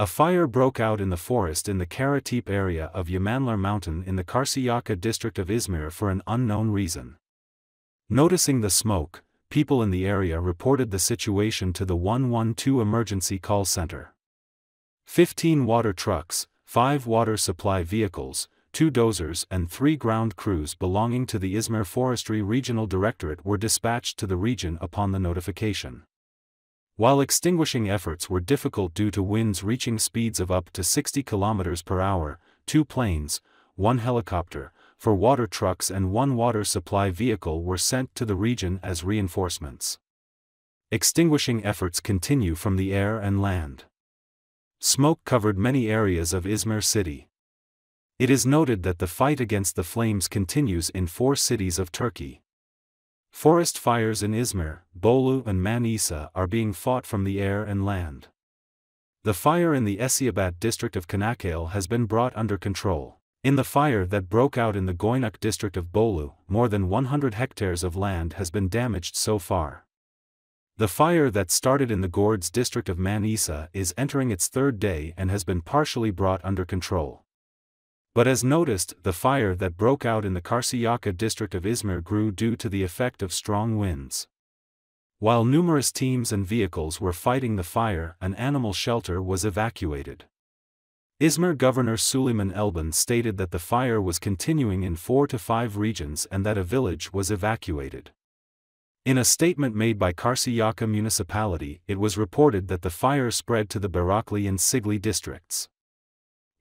A fire broke out in the forest in the Karatepe area of Yamanlar Mountain in the Karsiyaka district of Izmir for an unknown reason. Noticing the smoke, people in the area reported the situation to the 112 emergency call center. 15 water trucks, 5 water supply vehicles, 2 dozers and 3 ground crews belonging to the Izmir Forestry Regional Directorate were dispatched to the region upon the notification. While extinguishing efforts were difficult due to winds reaching speeds of up to 60 km per hour, two planes, one helicopter, for water trucks and one water supply vehicle were sent to the region as reinforcements. Extinguishing efforts continue from the air and land. Smoke covered many areas of Izmir city. It is noted that the fight against the flames continues in four cities of Turkey. Forest fires in Izmir, Bolu and Manisa are being fought from the air and land. The fire in the Eceabat district of Çanakkale has been brought under control. In the fire that broke out in the Goynuk district of Bolu, more than 100 hectares of land has been damaged so far. The fire that started in the Gordes district of Manisa is entering its third day and has been partially brought under control. But as noticed, the fire that broke out in the Karşıyaka district of Izmir grew due to the effect of strong winds. While numerous teams and vehicles were fighting the fire, an animal shelter was evacuated. Izmir Governor Süleyman Elban stated that the fire was continuing in four to five regions and that a village was evacuated. In a statement made by Karşıyaka municipality, it was reported that the fire spread to the Bayraklı and Çiğli districts.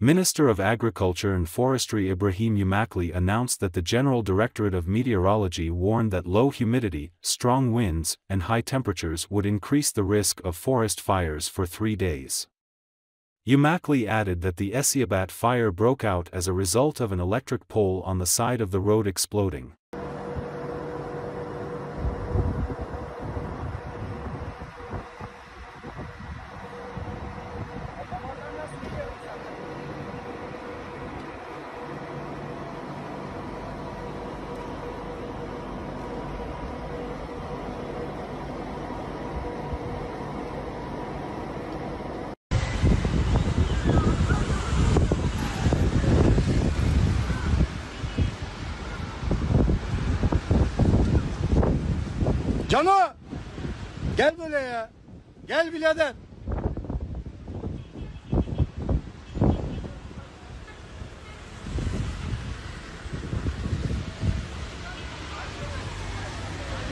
Minister of Agriculture and Forestry Ibrahim Yumakli announced that the General Directorate of Meteorology warned that low humidity, strong winds, and high temperatures would increase the risk of forest fires for three days. Yumakli added that the Eceabat fire broke out as a result of an electric pole on the side of the road exploding. Cano! Gel böyle ya. Gel birader.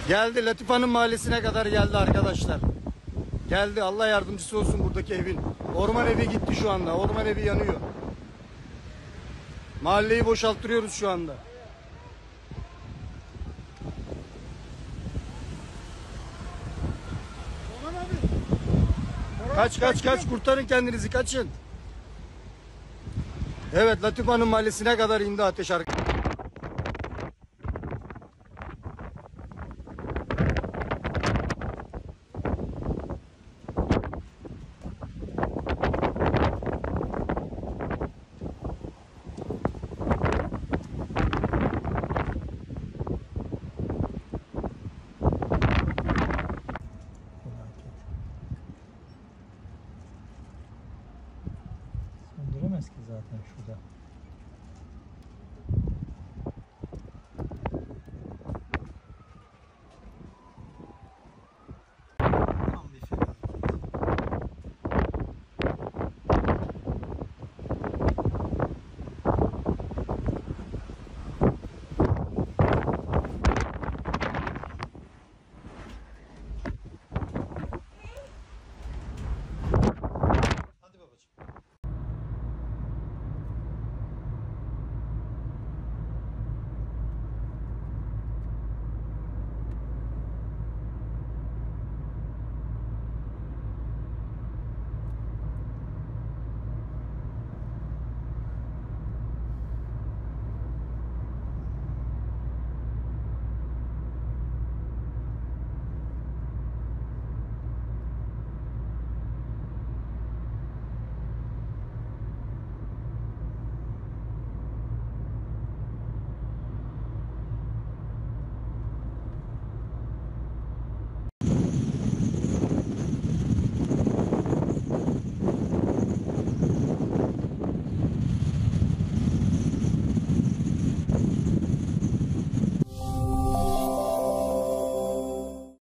Geldi Latif Hanım mahallesine kadar geldi arkadaşlar. Geldi Allah yardımcısı olsun buradaki evin. Orman evi gitti şu anda. Orman evi yanıyor. Mahalleyi boşalttırıyoruz şu anda. Kaç kaç kaç kurtarın kendinizi kaçın. Evet Latif Hanım mahallesine kadar indi ateş arkadaşlar. 把它梳掉